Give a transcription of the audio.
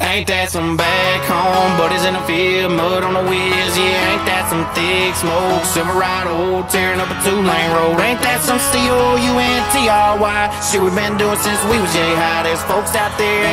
Ain't that some back home? Buddies in the field, mud on the wheels. Yeah, ain't that some thick smoke? Silverado tearing up a two-lane road. Ain't that some C-O-U-N-T-R-Y? Shit we been doing since we was yay high. There's folks out there.